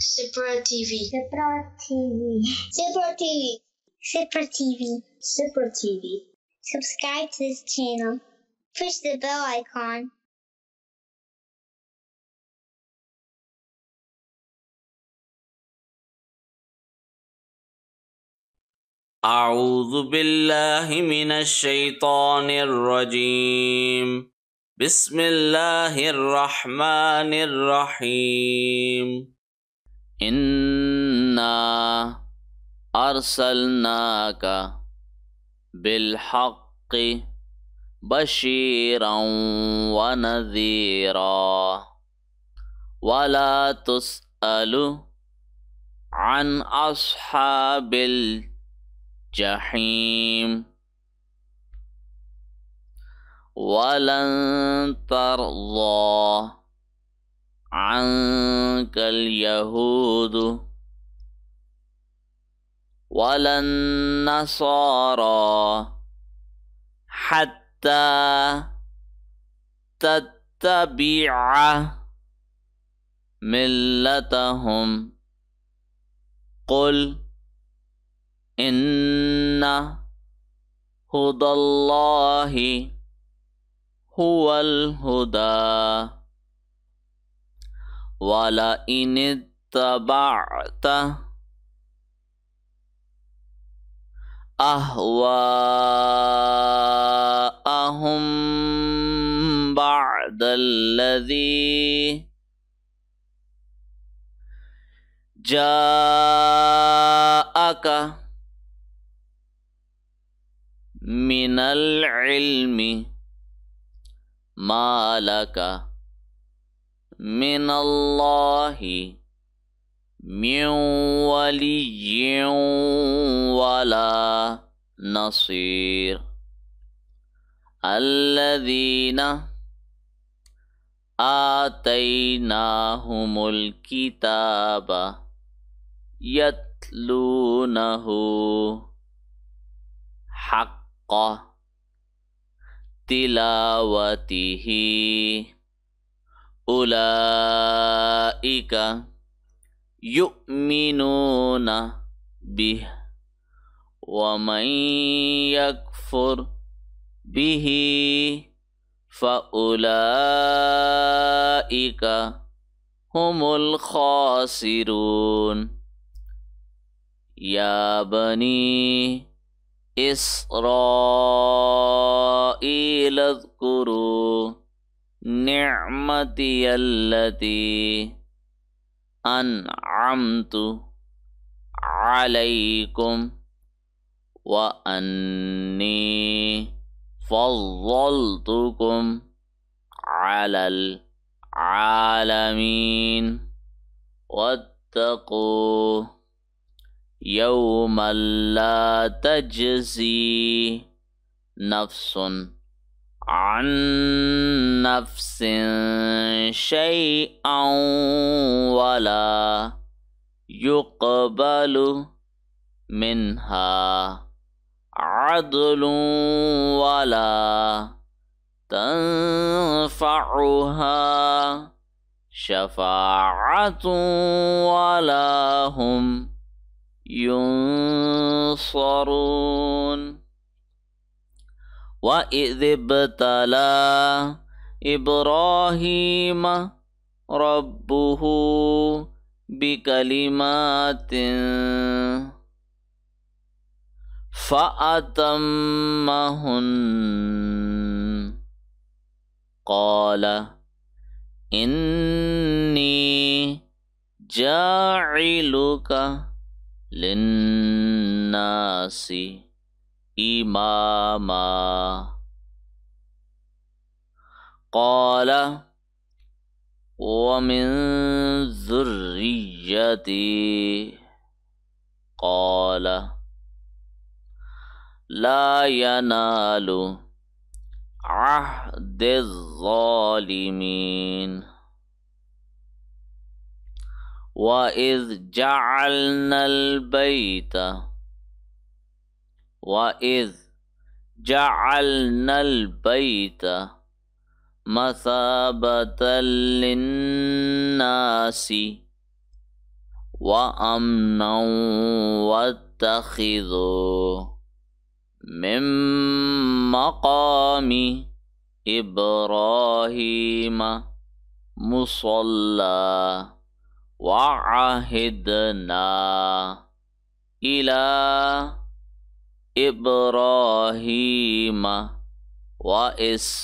Super TV. Super TV. Super TV. Super TV. Super TV. Subscribe to this channel. Push the bell icon. أعوذ بالله من الشيطان الرجيم بسم الله الرحمن الرحيم إنا أرسلناك بالحق بشيرا ونذيرا ولا تسأل عن أصحاب الجحيم ولن ترضى عنك اليهود ولا النصارى حتى تتبع ملتهم. قل إن هدى الله هو الهدى. ولئن اتبعت أهواءهم بعد الذي جاءك من العلم ما لك من الله من ولي ولا نصير. الذين آتيناهم الكتاب يتلونه حق تلاوته. أولئك يؤمنون به ومن يكفر به فأولئك هم الخاسرون. يا بني إسرائيل اذكروا نعمتي التي أنعمت عليكم وأني فضلتكم على العالمين. واتقوا يوما لا تجزي نفس عن نفس شيئا ولا يقبل منها عدل ولا تنفعها شفاعة ولا هم ينصرون. وإذ ابتلى إبراهيم ربه بكلمات فأتمهن قال إني جاعلك للناس إماما. قال ومن ذريتي. قال لا ينال عهد الظالمين. وإذ جعلنا البيت وإذ جعلنا البيت مثابة للناس وأمنا واتخذوا من مقام إبراهيم مصلى وعهدنا إلى إبراهيم وإسماعيل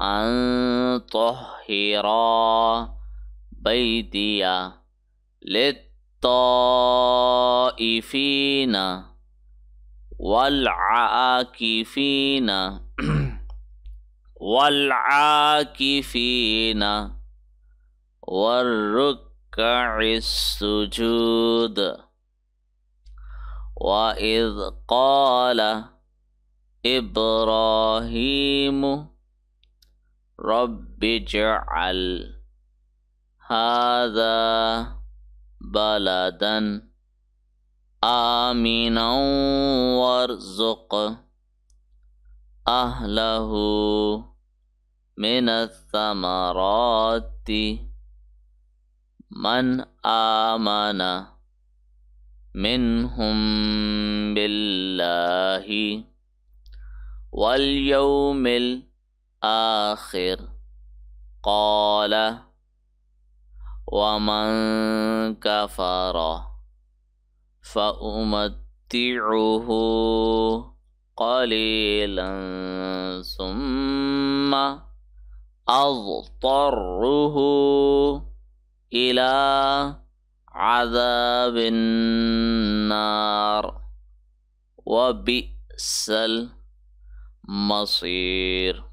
أن طهرا بيتي للطائفين والعاكفين والعاكفين والركع السجود وإذ قال إبراهيم رب اجعل هذا بلدا آمنا وارزق أهله من الثمرات من آمن منهم بالله واليوم الآخر. قال ومن كفر فأمتعه قليلا ثم أضطره إلى عذاب النار. وبئس المصير.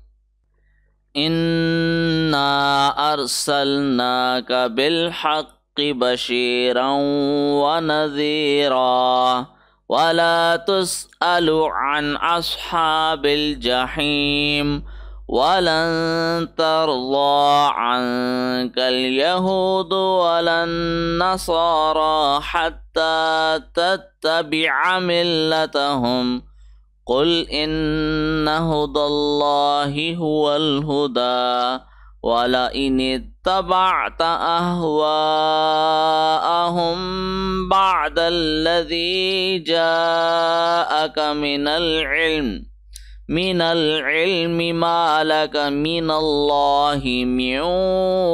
إنا أرسلناك بالحق بشيرا ونذيرا. ولا تسأل عن أصحاب الجحيم. ولن ترضى عنك اليهود ولا النصارى حتى تتبع ملتهم. قل إن هدى الله هو الهدى ولئن اتبعت أهواءهم بعد الذي جاءك من العلم. من العلم ما لك من الله من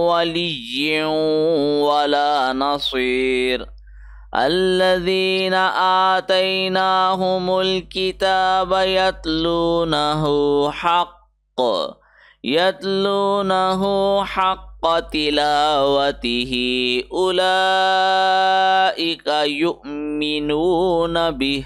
ولي ولا نصير الذين آتيناهم الكتاب يتلونه حق يتلونه حق تلاوته أولئك يؤمنون به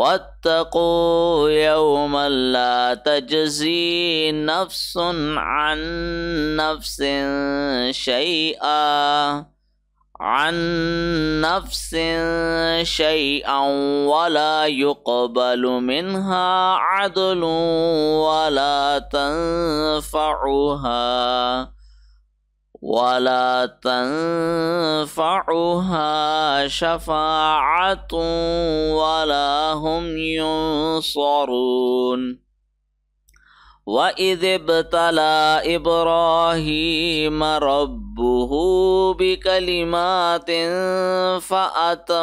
واتقوا يوما لا تجزي نفس عن نفس شيئا عن نفس شيئا ولا يقبل منها عدل ولا تنفعها. ولا تنفعها شفاعة ولا هم ينصرون. وإذ ابتلى إبراهيم ربه بكلمات فأتمهن.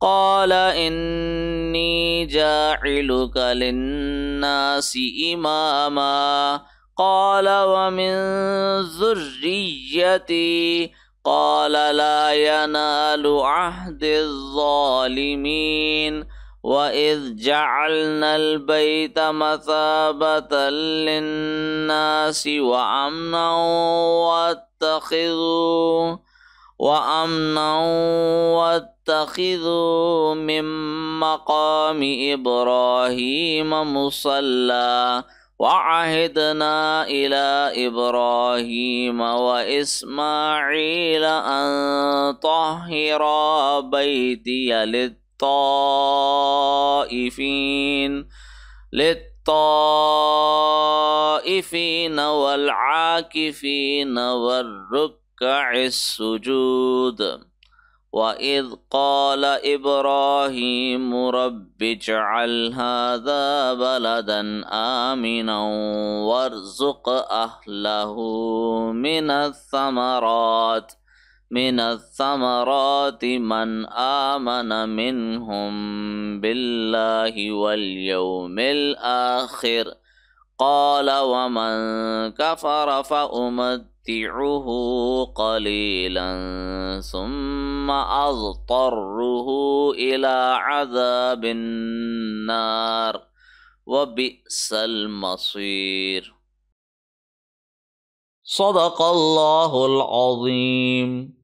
قال إني جاعلك للناس إماما. قال ومن ذريتي قال لا ينال عهد الظالمين وإذ جعلنا البيت مثابة للناس وأمنا واتخذوا وأمنا واتخذوا من مقام إبراهيم مصلى وعهدنا إلى إبراهيم وإسماعيل أن طهر بيتي للطائفين للطائفين والعاكفين والركع السجود. وإذ قال إبراهيم رب اجعل هذا بلدا آمنا وارزق أهله من الثمرات من الثمرات من آمن منهم بالله واليوم الآخر قال ومن كفر فأمد أمتعه قليلا ثم أضطره إلى عذاب النار. وبئس المصير. صدق الله العظيم.